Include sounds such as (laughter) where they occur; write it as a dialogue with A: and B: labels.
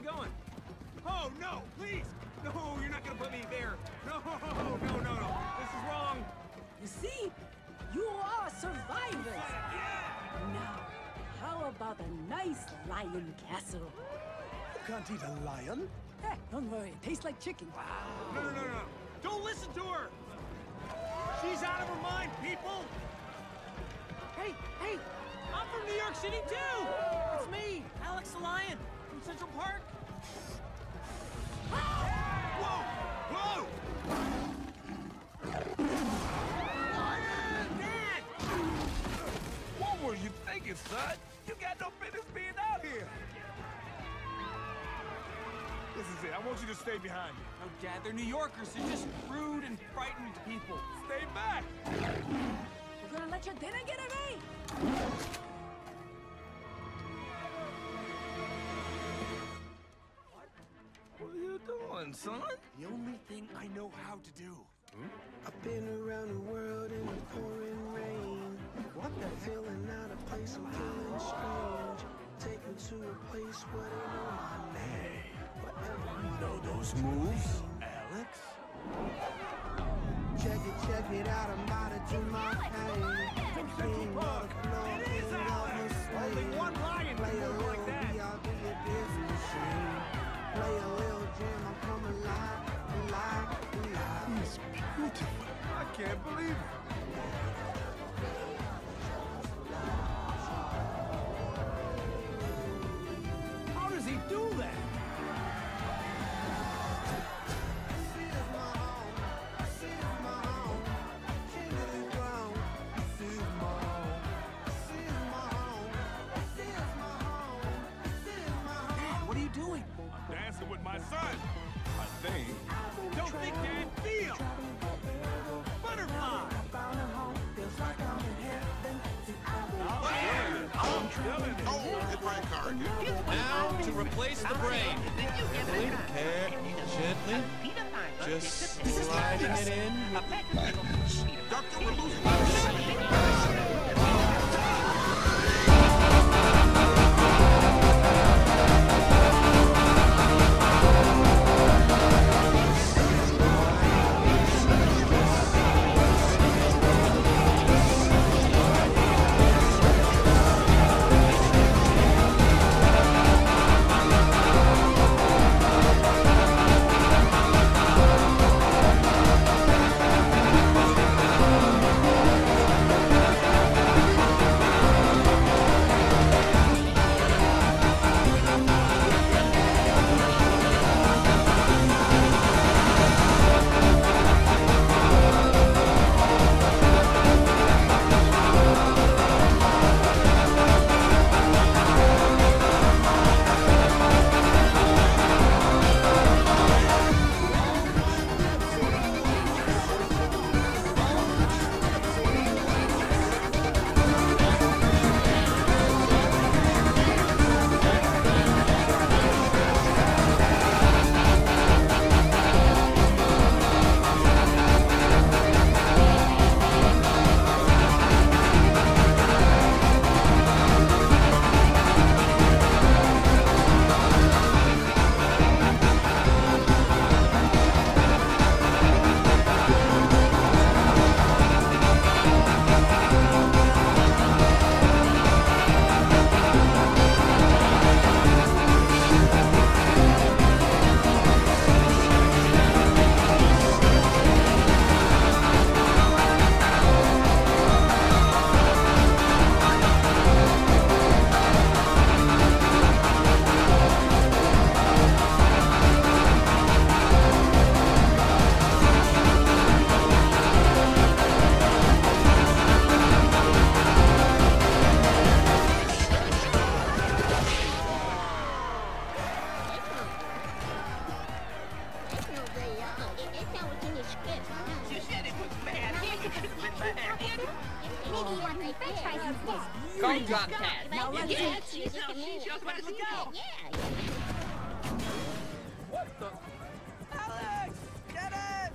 A: we going?
B: Oh, no, please! No, you're not gonna put me there! No, (laughs) no, no, no! This is wrong!
C: You see? You are survivors! Now, how about a nice lion castle?
D: You can't eat a lion.
C: Eh, don't worry, it tastes like chicken.
B: No, no, no, no! Don't listen to her! She's out of her mind, people!
A: Hey, hey! I'm from New York City too! It's me, Alex the Lion, from Central Park.
B: Whoa! Whoa!
A: Dad!
E: What were you thinking, son? You got no business being out here.
B: This is it. I want you to stay behind me.
A: No, Dad, they're New Yorkers. They're just rude and frightened people.
B: Stay back!
C: You're gonna let your dinner get away?
E: Doing, son?
B: The only thing I know how to do. Hmm?
F: I've been around the world in the pouring rain. What the feeling out of place, I'm feeling strange. Take me to a place where they know my ah, name. Whatever you
E: Know those moves, Alex?
F: Check it, check it out, I'm about to do my
B: can't believe it.
A: How does he do that? Dad, what are you doing?
B: I'm dancing with my son. I think. Don't think, Dad. Feel. Butterfly. I'm feeling it.
G: Hit my card.
H: Now to replace the brain. Gently, gently, just sliding it in.
G: Doctor, we're losing.
I: You said it was bad. Drop cat.
C: Now let's
I: yeah. She's just, she's just to go. Yeah.
A: What the? Alex! Get it!